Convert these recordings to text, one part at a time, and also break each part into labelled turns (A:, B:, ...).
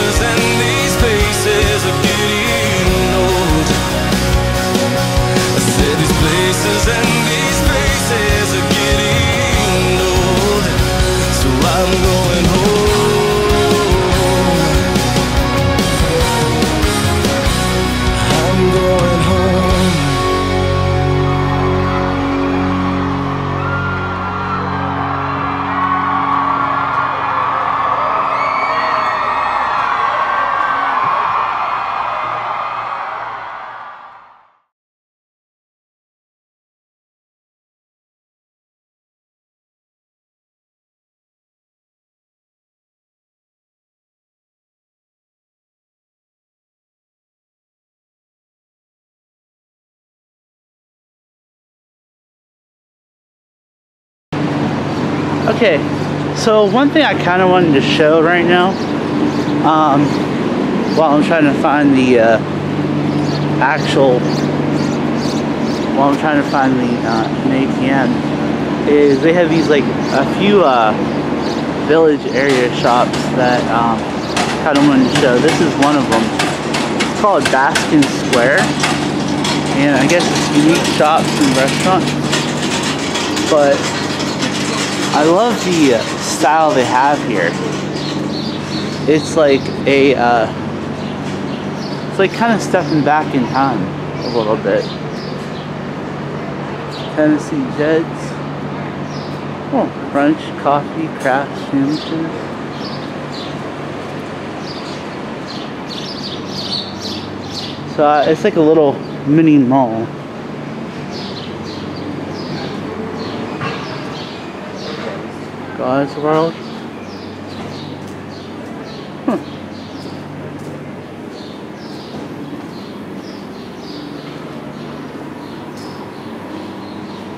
A: and Okay, so one thing I kind of wanted to show right now, um, while I'm trying to find the uh, actual, while I'm trying to find the uh, ATM, is they have these like a few uh, village area shops that um, kind of wanted to show. This is one of them. It's called Baskin Square, and I guess it's unique shops and restaurants, but I love the uh, style they have here. It's like a, uh, it's like kind of stepping back in time a little bit. Tennessee Jeds. Oh, brunch, coffee, craft sandwiches. So uh, it's like a little mini mall. God's world. Huh.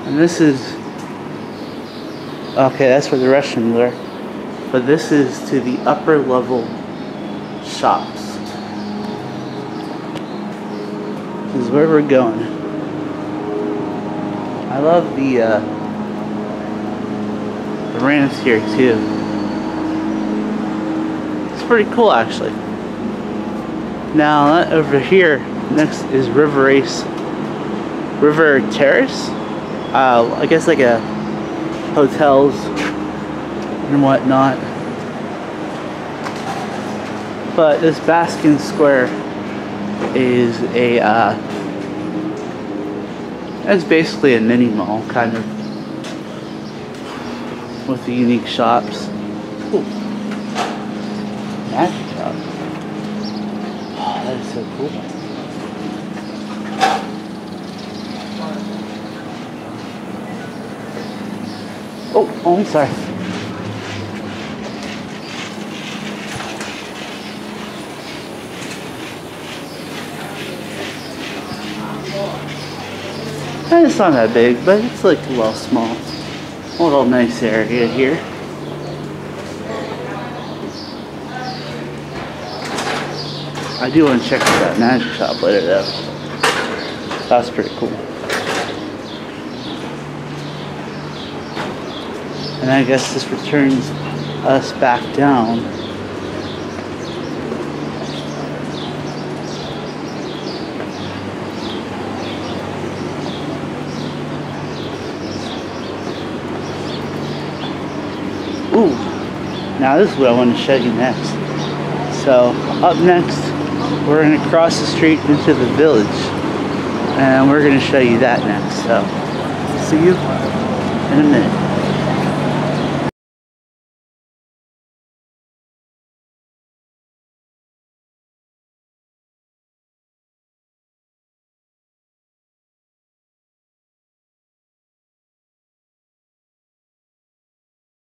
A: And this is okay. That's where the restrooms are, but this is to the upper level shops. This is where we're going. I love the. Uh, the ramps here too. It's pretty cool actually. Now over here next is River Race River Terrace. Uh, I guess like a hotels and whatnot. But this Baskin Square is a uh, it's basically a mini mall kind of with the unique shops. Magic shop. Oh, that is so cool. Oh, oh, I'm sorry. It's not that big, but it's like a little small little nice area here. I do want to check out that magic shop later though. That's pretty cool. And I guess this returns us back down Ooh, now this is what I want to show you next. So up next, we're going to cross the street into the village. And we're going to show you that next. So see you in a minute.